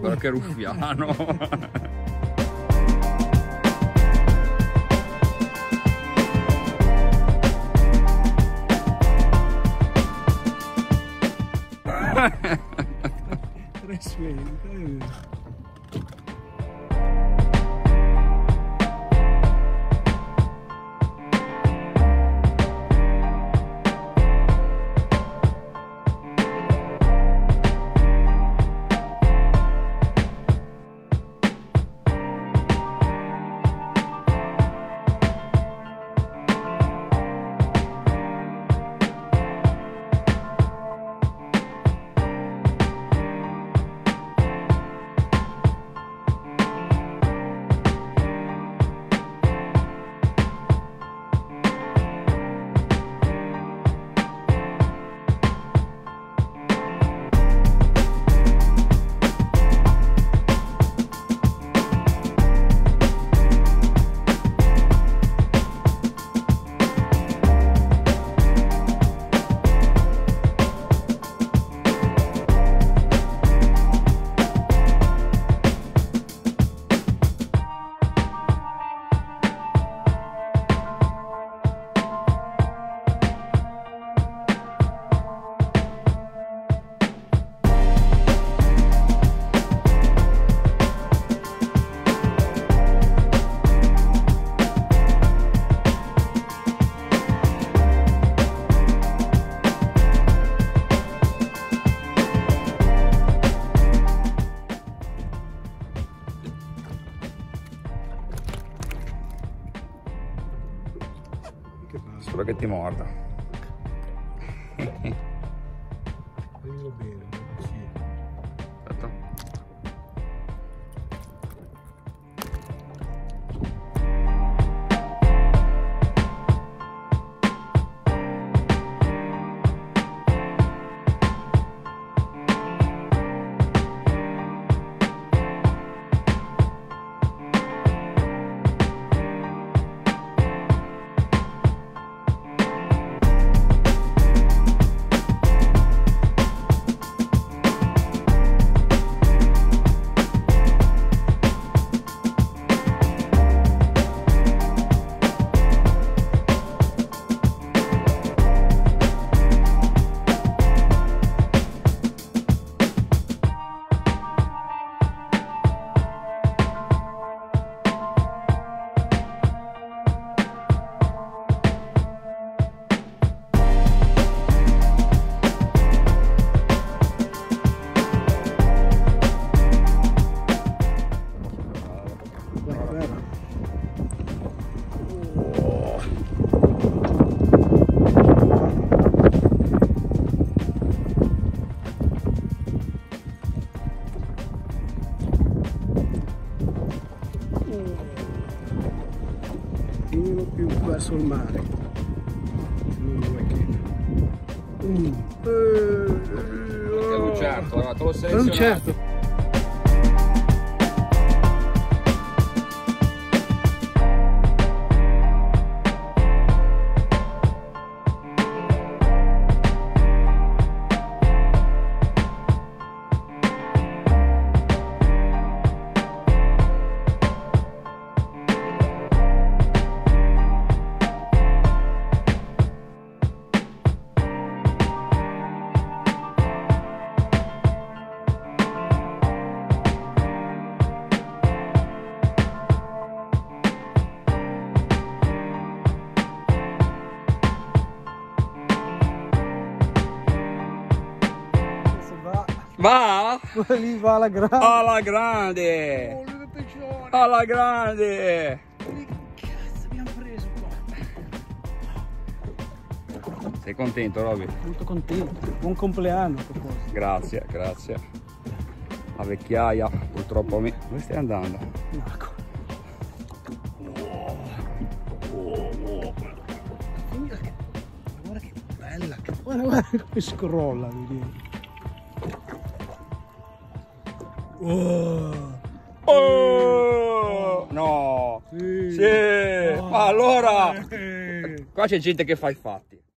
però che ruffiano. Trasferta, Spero che ti morda. Il mare. Non vuoi che. Mm. Siamo certo, allora, te Non selezionato. certo. Va. Lì va la grande. Alla grande! Oh. Alla grande! Che cazzo abbiamo preso qua? Sei contento, Roby? Molto contento. Buon compleanno a proposito. Grazie, grazie. La vecchiaia, purtroppo mi... Dove stai andando? Marco. Che, guarda che bella. Guarda, guarda come scrolla. vedi. Oh. Oh! No! Sì. Sì! Oh. Ma allora... Eh. Qua c'è gente che fa i fatti.